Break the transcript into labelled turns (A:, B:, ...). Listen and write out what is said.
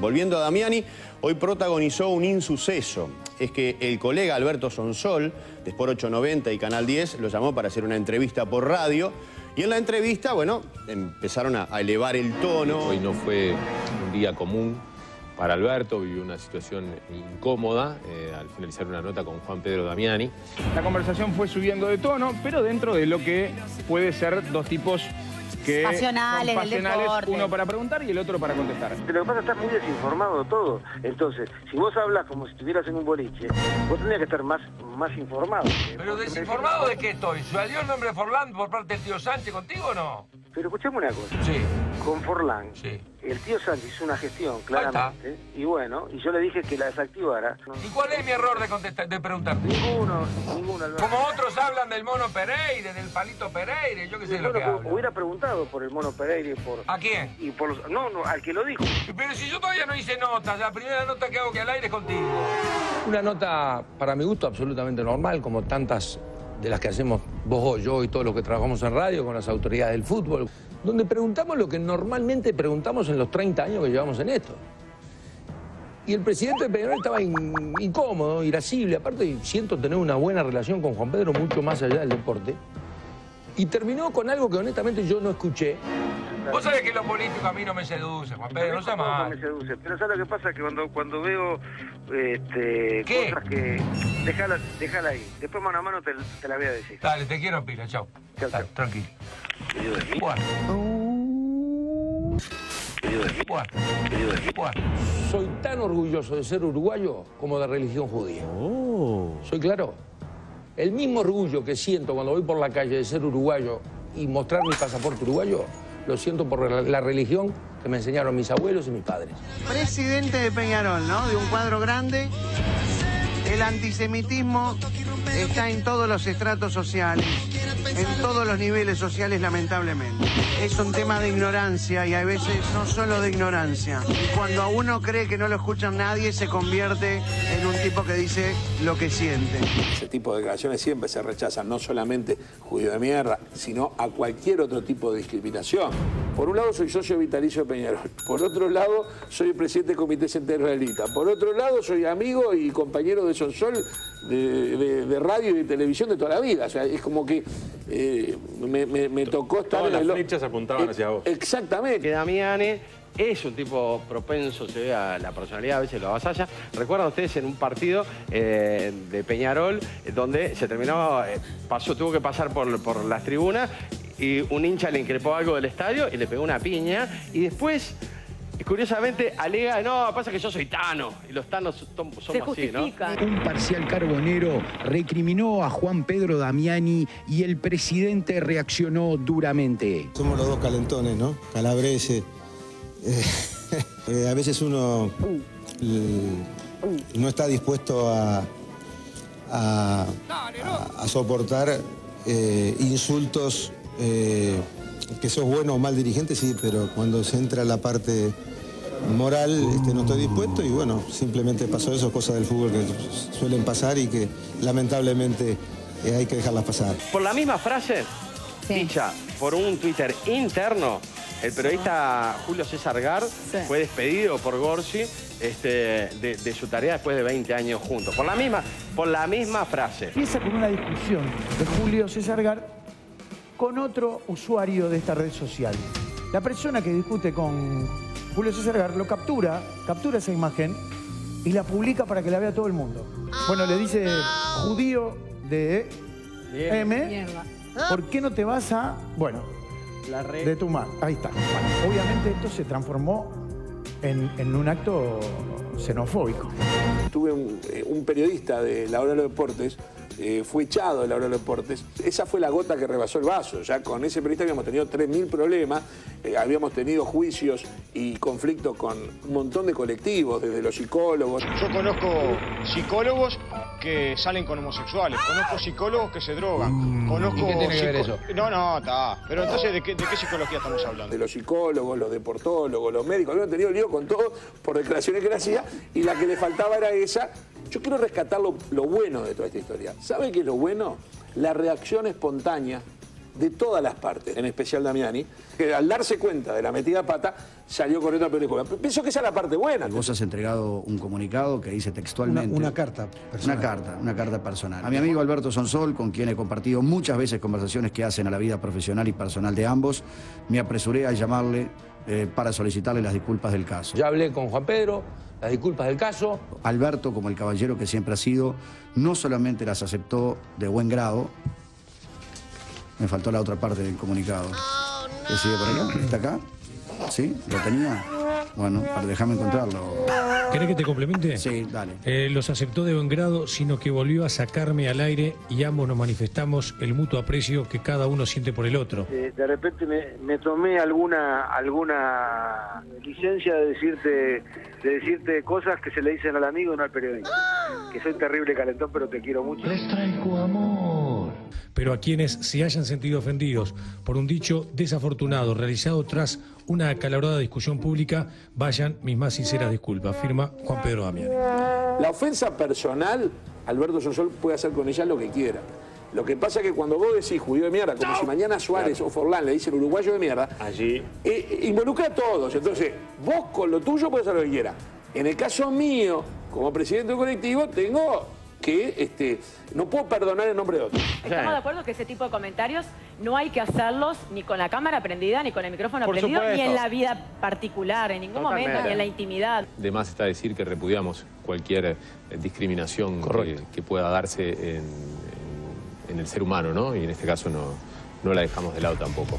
A: Volviendo a Damiani, hoy protagonizó un insuceso. Es que el colega Alberto Sonsol, de Sport 890 y Canal 10, lo llamó para hacer una entrevista por radio. Y en la entrevista, bueno, empezaron a, elevar el tono.
B: Hoy no fue un día común para Alberto, vivió una situación incómoda eh, al finalizar una nota con Juan Pedro Damiani.
C: La conversación fue subiendo de tono, pero dentro de lo que puede ser dos tipos
D: pasionales,
C: uno para preguntar y el otro para contestar.
E: Lo que pasa es que estás muy desinformado todo. Entonces, si vos hablas como si estuvieras en un boliche, vos tendrías que estar más, más informado.
F: ¿Pero desinformado de qué estoy? ¿Salió el nombre de Forlán por parte del tío Sánchez contigo o no?
E: Pero escuchame una cosa.
F: Sí.
E: Con Forlán.
F: Sí
E: el tío Sánchez hizo una gestión, claramente, y bueno, y yo le dije que la desactivara.
F: ¿Y cuál es mi error de contestar, de preguntarte?
E: Ninguno, ninguno.
F: Como otros hablan del mono Pereire, del palito Pereire, yo qué sé lo que habla.
E: Hubiera preguntado por el mono Pereire por...
F: ¿A quién?
E: Y por los... No, no, al que lo dijo.
F: Pero si yo todavía no hice notas, la primera nota que hago que al aire es contigo.
G: Una nota, para mi gusto, absolutamente normal, como tantas de las que hacemos vos, yo y todos los que trabajamos en radio con las autoridades del fútbol donde preguntamos lo que normalmente preguntamos en los 30 años que llevamos en esto. Y el presidente de Peñarol estaba incómodo, irascible, aparte siento tener una buena relación con Juan Pedro mucho más allá del deporte. Y terminó con algo que honestamente yo no escuché.
F: Vos sabés que lo político a mí no me seduce, Juan Pedro, no sea mal.
E: No me seduce, pero ¿sabes lo que pasa? Que cuando, cuando veo este, cosas que... Déjala, déjala ahí. Después mano a mano te, la voy a decir.
F: Dale, te quiero pila, chao.
E: Chao, chao.
F: Tranquilo.
G: Soy tan orgulloso de ser uruguayo como de religión judía.
A: Oh.
G: ¿Soy claro? El mismo orgullo que siento cuando voy por la calle de ser uruguayo y mostrar mi pasaporte uruguayo, lo siento por la religión que me enseñaron mis abuelos y mis padres.
H: Presidente de Peñarol, ¿no? De un cuadro grande. El antisemitismo está en todos los estratos sociales en todos los niveles sociales, lamentablemente. Es un tema de ignorancia y a veces no solo de ignorancia. Y cuando a uno cree que no lo escucha nadie, se convierte en un tipo que dice lo que siente.
I: Ese tipo de declaraciones siempre se rechazan, no solamente judío de mierda, sino a cualquier otro tipo de discriminación. Por un lado soy socio vitalicio de Peñarol, por otro lado soy el presidente del Comité Central Israelita, por otro lado soy amigo y compañero de Sonsol de, de radio y de televisión de toda la vida. O sea, es como que eh, me, tocó estar
B: Todas las flechas apuntaban hacia vos.
I: Exactamente.
J: Que Damiani es un tipo propenso, se ve a la personalidad, a veces lo avasalla. ¿Recuerdan ustedes en un partido eh, de Peñarol donde se terminó, eh, pasó, tuvo que pasar por, por las tribunas y un hincha le increpó algo del estadio y le pegó una piña y después curiosamente alega, no, pasa que yo soy Tano, y los Tanos somos así, ¿no?
K: Un parcial carbonero recriminó a Juan Pedro Damiani y el presidente reaccionó duramente.
L: Somos los dos calentones, ¿no? Calabreses. Eh, eh, a veces uno no está dispuesto a, a, soportar eh, insultos que sos bueno o mal dirigente, sí, pero cuando se entra la parte moral este, no estoy dispuesto y bueno, simplemente pasó eso, cosas del fútbol que suelen pasar y que lamentablemente eh, hay que dejarlas pasar.
J: Por la misma frase, dicha por un Twitter interno, el periodista Julio César Gar fue despedido por Gorsi este, de, su tarea después de 20 años juntos. Por la misma, por la misma frase.
M: Empieza con una discusión de Julio César Gar con otro usuario de esta red social. La persona que discute con Julio César Gar lo captura, captura esa imagen y la publica para que la vea todo el mundo. Bueno, le dice judío de M, ¿por qué no te vas a, bueno, la red. de tu mano? Ahí está. obviamente esto se transformó en, un acto xenofóbico.
I: Tuve un, eh, un periodista de la hora de los deportes eh, fue echado de la hora de deportes. Esa fue la gota que rebasó el vaso. Ya con ese periodista habíamos tenido 3.000 problemas, eh, habíamos tenido juicios y conflictos con un montón de colectivos, desde los psicólogos.
N: Yo conozco psicólogos que salen con homosexuales, conozco psicólogos que se drogan, mm. conozco...
G: ¿Y qué tiene que ver eso?
N: No, no, está. Pero entonces, ¿de qué, psicología estamos hablando?
I: De los psicólogos, los deportólogos, los médicos. Habíamos tenido lío con todo por declaraciones que le hacía y la que le faltaba era esa yo quiero rescatar lo, bueno de toda esta historia. ¿Sabe qué es lo bueno? La reacción espontánea de todas las partes, en especial Damiani, que al darse cuenta de la metida pata, salió corriendo a pedir disculpas. Pienso que esa es la parte buena.
O: Vos has entregado un comunicado que dice textualmente...
L: Una, una carta personal.
O: Una carta, una carta personal. A mi amigo Alberto Sonsol, con quien he compartido muchas veces conversaciones que hacen a la vida profesional y personal de ambos, me apresuré a llamarle eh, para solicitarle las disculpas del caso.
G: Ya hablé con Juan Pedro, las disculpas del caso.
O: Alberto, como el caballero que siempre ha sido, no solamente las aceptó de buen grado, me faltó la otra parte del comunicado. ¿Que sigue por acá? ¿Está acá? ¿Sí? ¿Lo tenía? Bueno, para déjame encontrarlo.
P: ¿Querés que te complemente?
O: Sí, dale.
P: Eh, los aceptó de buen grado, sino que volvió a sacarme al aire y ambos nos manifestamos el mutuo aprecio que cada uno siente por el otro.
E: Eh, de repente me, me tomé alguna alguna licencia de decirte de decirte cosas que se le dicen al amigo y no al periodista. Que soy terrible calentón, pero te quiero mucho.
P: Les traigo amor. Pero a quienes se hayan sentido ofendidos por un dicho desafortunado realizado tras una acalorada discusión pública, vayan mis más sinceras disculpas, firma Juan Pedro Damiani.
I: La ofensa personal, Alberto Sonsol puede hacer con ella lo que quiera. Lo que pasa es que cuando vos decís judío de mierda, como si mañana Suárez o Forlán le dicen uruguayo de mierda,
A: Allí.
I: eh, involucra a todos. Entonces, vos con lo tuyo puedes hacer lo que quieras. En el caso mío, como presidente del colectivo, tengo que, este, no puedo perdonar en nombre de otro.
Q: Estamos de acuerdo que ese tipo de comentarios no hay que hacerlos ni con la cámara prendida, ni con el micrófono
B: Por
Q: prendido, ni en la vida particular, en ningún
B: Totalmente.
Q: momento, ni en la intimidad.
B: De más está decir que repudiamos cualquier eh, discriminación que, que pueda darse en, en- en el ser humano, ¿no? Y en este caso no, no la dejamos de lado tampoco.